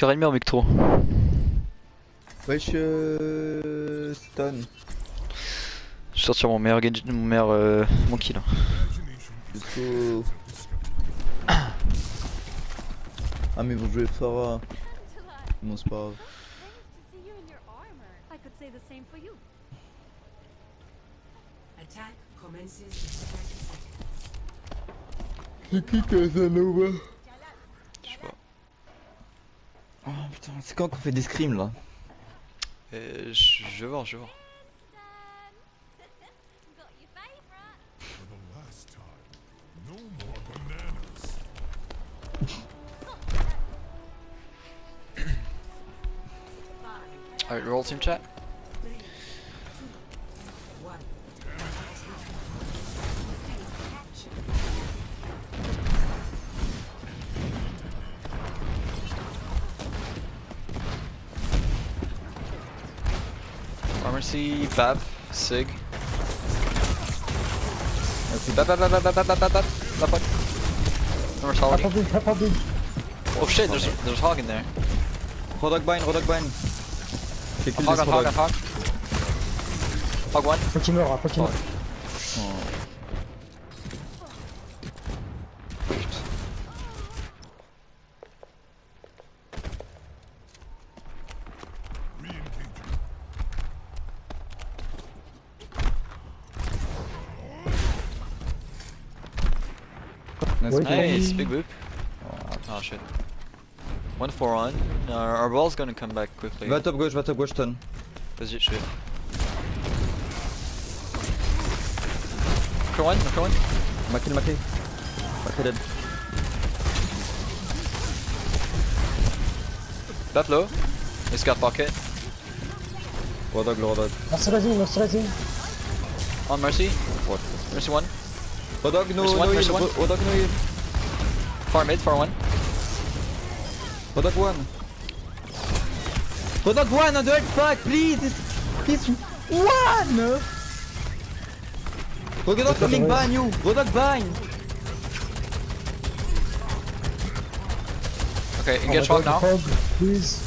Cœur ennemi en micro. Wesh euh... Stun. Je vais sortir mon meilleur gadget, mon meilleur euh, mon kill. Let's go. Ah mais vous jouez Farah. Non c'est pas grave. to see you in C'est quand qu'on fait des scrims là euh, Je vois, je vois. voir. Alright, roll team chat. Pharmacy, Bab, Sig. Okay, Bab, Bab, Bab, Bab, Bab, Bab. Oh shit, there's there's hog in there. Rodok Bind, Rodok Bind. J'ai kill Hog on hog on hog. Hog one. Faut qu'il meure, faut qu'il meure. Nice. Nice, big boop. Oh shit. One for one. Uh, our ball's gonna come back quickly. Va top gauche, va top gauche, stun. Vas-y, je suis. For one, for one. Ma kill, ma kill. Ma kill dead. That low. He's got pocket. Rodok, le Rodok. Mercilessing, mercilessing. On Mercy. What? Mercy one. Rodok, no, There's no one, heal. there's one. Ro- Rodok, no heal. Far mid, far one. Rodok one. Rodok one on the head, fuck, please. This, this one. Rodok coming behind you. Rodok behind. Okay, engage hog now. Hog, please.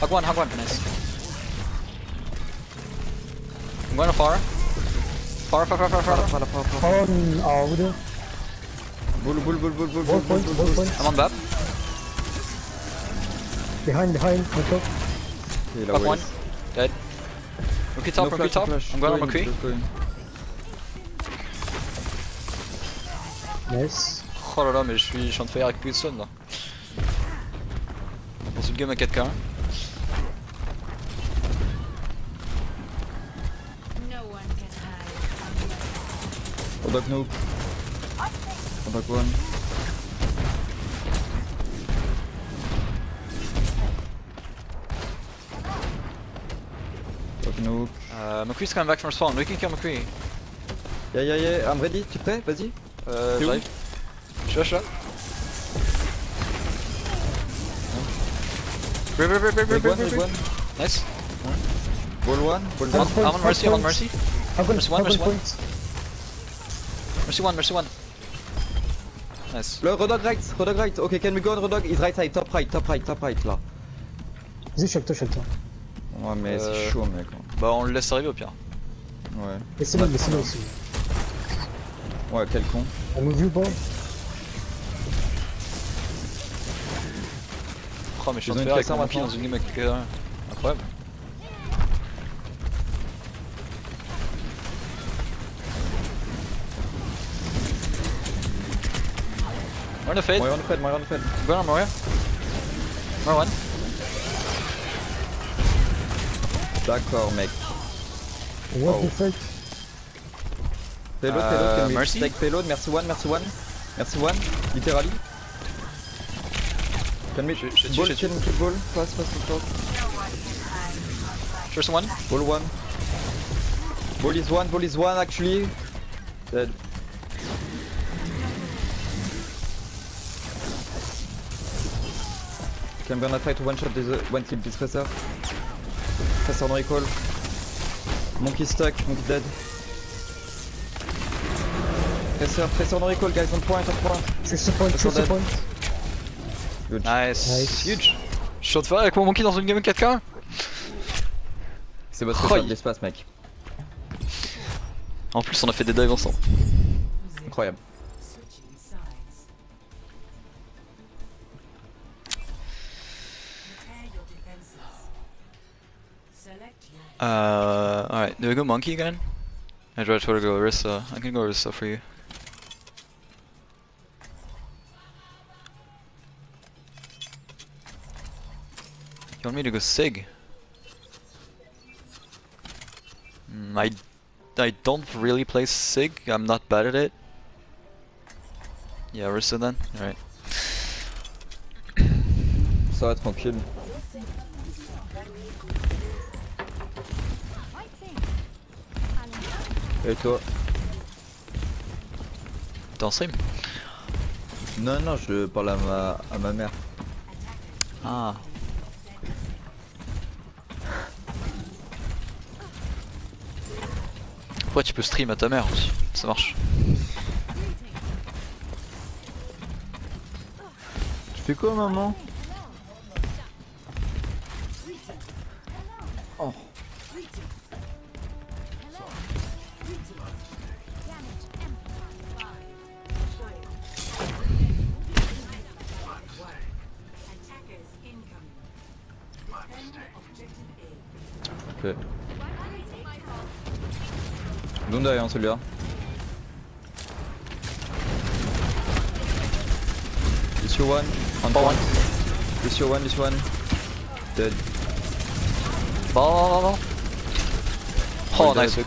Hog one, hog one. Nice. I'm going to far. Far, far, far, far, far. Fala, fala, fala. On, ah, over there? Bull, bull, bull, bull, bull, bull, bull, point, bull, bull. I'm on Bab. Behind, behind, on top. One. Dead. Rookie top, No rookie top. flash. I'm going on in. Nice. Oh là là, mais je suis, je suis en train de faire avec Wilson là. Dans une game à 4K. Me. Rodok noob. Rodok one. Rodok noob. Uh, McCree's coming back from spawn. We can kill McCree. Yeah, yeah, yeah, I'm ready. Tu es prêt Vas-y. Euh, j'arrive. Je suis là. Rip, rip, rip, rip, rip, one, rip, rip. one. Nice. Ball one, ball I'm down. on, on Mercy, I'm on. Mercy. Mercy one, mercy one. Mercy one, Mercy one. Nice. Le Rodok right, Rodok right. Ok, can we go on Rodok? Is right side, top right, top right, top right là. Vas-y, je suis avec toi, je suis avec toi. Ouais, mais Euh. c'est chaud, mec. Bah, on le laisse arriver au pire. Ouais. Laissez-le, laissez-le aussi. Ouais, quel con. On move you, ball. Oh, mais je suis en train de une faire avec mon dans une game avec quelqu'un. Incroyable. One of eight. Moi one of eight, moi one of eight. Where, moi Moi one. D'accord mec. What oh. the fuck? Payload, payload, payload. Merci. Payload, merci one, merci one. Merci one, littéralement. Can we... Je, ball, je, je, can ball, pass, Ball one. Ball is one, ball is one actually. Dead. Okay, I'm gonna try to one shot this uh, one kill this presser. Presser no recall. Monkey stuck, monkey dead. Presseur, presseur no recall, guys, on point, on point. Choose the point, dead. point. Good. Nice. Nice. Huge. Je suis en train de faire avec mon monkey dans une game 4K. C'est que Oh, ça a il- de l'espace, mec. En plus, on a fait des dives ensemble. Incroyable. Uh, alright, do we go monkey again? I try to go Orisa. I can go Orisa for you. You want me to go Sig? Mm, I, I don't really play Sig. I'm not bad at it. Yeah, Orisa then. Alright. Ça va tranquille. Et toi T'es en stream? Non, non, je parle à ma, à ma mère. Ah. Pourquoi tu peux stream à ta mère aussi? Ça marche. Tu fais quoi, maman? Ok. Dunda hein, celui-là. Lucio one, on one. Lucio one, Lucio one. Dead. Oh, Dead. nice hook.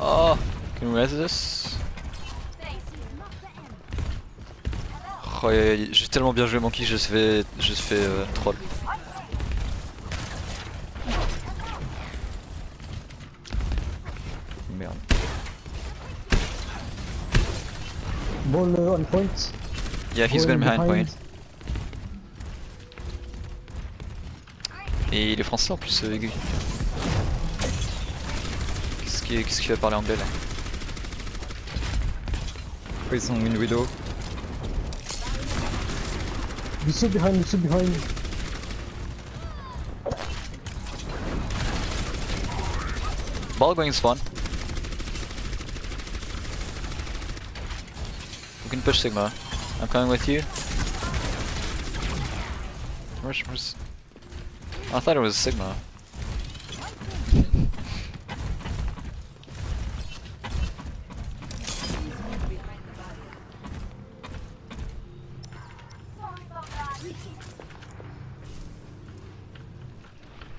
Oh, can we resist this? Oh, j'ai tellement bien joué Monkey, je fais, je fais euh, troll. Merde. Ball uh, on point. Yeah, he's going behind point. Et il est français en plus, euh, aigu. Qu'est-ce qu'il va parler anglais là? Ils sont une widow. Lucio behind, me, Lucio behind. me. Ball going spawn. We can push Sigma. I'm coming with you. Where's, where's... I thought it was Sigma.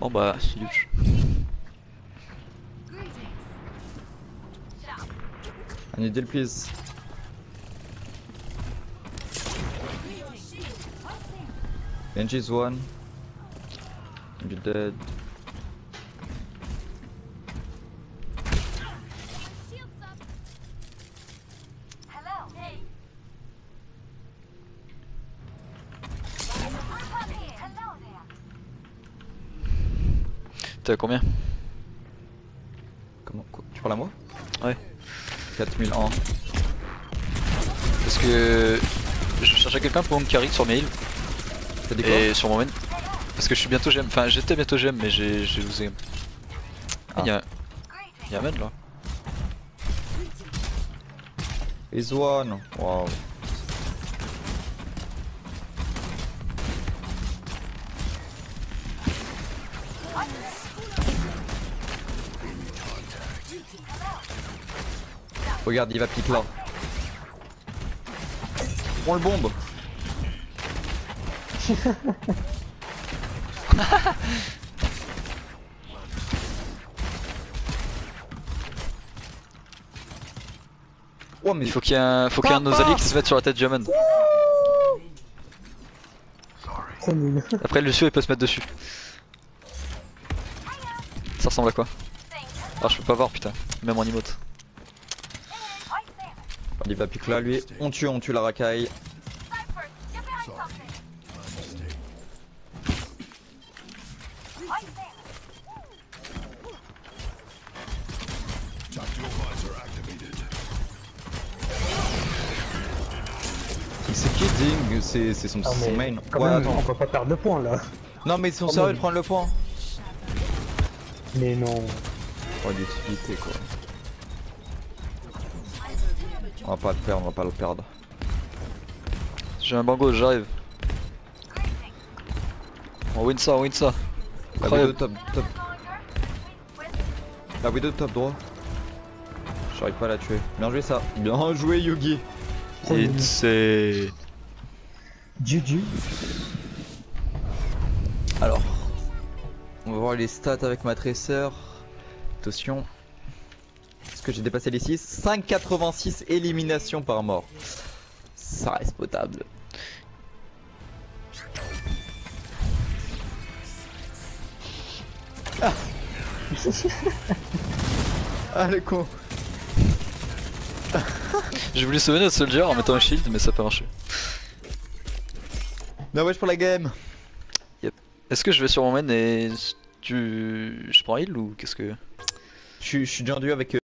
Bon bah, huge. I need deal please. Genji's one. Genji dead. À combien? Comment quoi Tu parles à moi? Ouais. 4001. Parce que je cherchais quelqu'un pour me carry sur mes heals T'as quoi? Et sur mon main. Parce que je suis bientôt GM, enfin j'étais bientôt GM mais j'ai losé. Ah, y'a y a un med là. Is one. Wow. Regarde, il va pique là. Prends le bombe. Oh mais Il faut qu'il y ait un, faut qu'il y ait un de nos alliés qui se mette sur la tête de nul. Après Lucio il peut se mettre dessus. Ça ressemble à quoi? Ah je peux pas voir putain, même en emote. Il va plus là lui. On tue, on tue la racaille. C'est qui Ding? C'est son, ah, main. On peut pas perdre le point là. Non mais ils sont sérieux de prendre le point. Mais non. Oh l'utilité quoi. On va pas le perdre, on va pas le perdre. J'ai un bango, j'arrive. On win ça, on win ça. La Incroyable. Widow top, top. La Widow top droit. J'arrive pas à la tuer. Bien joué ça. Bien joué Yugi. Et c'est. GG. Alors. On va voir les stats avec ma tresseur. Attention. Que j'ai dépassé les 6 5,86 éliminations par mort. Ça reste potable. Ah, ah le con. J'ai voulu sauver notre soldier en mettant un shield, mais ça a pas marché. Non wesh pour la game. Est-ce que je vais sur mon main et tu. Je prends heal ou qu'est-ce que? Je suis- je suis déjà rendu avec